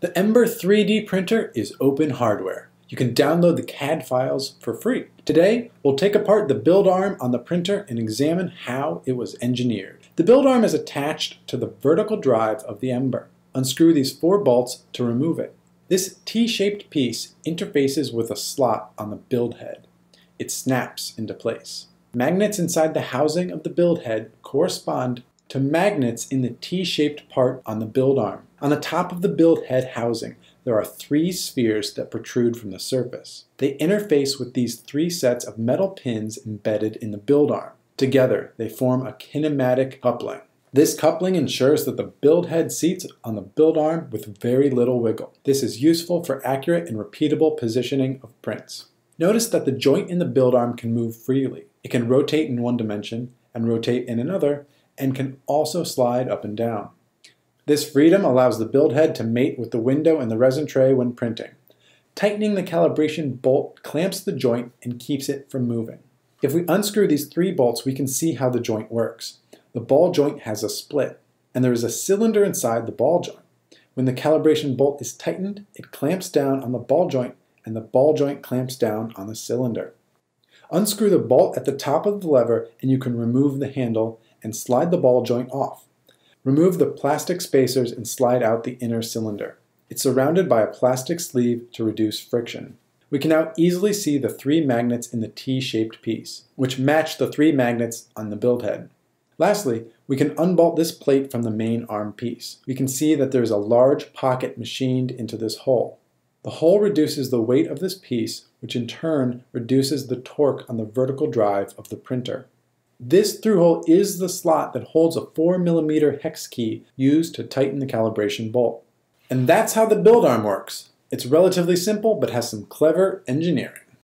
The Ember 3D printer is open hardware. You can download the CAD files for free. Today, we'll take apart the build arm on the printer and examine how it was engineered. The build arm is attached to the vertical drive of the Ember. Unscrew these four bolts to remove it. This T-shaped piece interfaces with a slot on the build head. It snaps into place. Magnets inside the housing of the build head correspond to magnets in the T-shaped part on the build arm. On the top of the build head housing, there are three spheres that protrude from the surface. They interface with these three sets of metal pins embedded in the build arm. Together, they form a kinematic coupling. This coupling ensures that the build head seats on the build arm with very little wiggle. This is useful for accurate and repeatable positioning of prints. Notice that the joint in the build arm can move freely. It can rotate in one dimension and rotate in another, and can also slide up and down. This freedom allows the build head to mate with the window and the resin tray when printing. Tightening the calibration bolt clamps the joint and keeps it from moving. If we unscrew these three bolts, we can see how the joint works. The ball joint has a split, and there is a cylinder inside the ball joint. When the calibration bolt is tightened, it clamps down on the ball joint, and the ball joint clamps down on the cylinder. Unscrew the bolt at the top of the lever, and you can remove the handle and slide the ball joint off. Remove the plastic spacers and slide out the inner cylinder. It's surrounded by a plastic sleeve to reduce friction. We can now easily see the three magnets in the T-shaped piece, which match the three magnets on the build head. Lastly, we can unbolt this plate from the main arm piece. We can see that there is a large pocket machined into this hole. The hole reduces the weight of this piece, which in turn reduces the torque on the vertical drive of the printer. This through hole is the slot that holds a 4mm hex key used to tighten the calibration bolt. And that's how the build arm works. It's relatively simple, but has some clever engineering.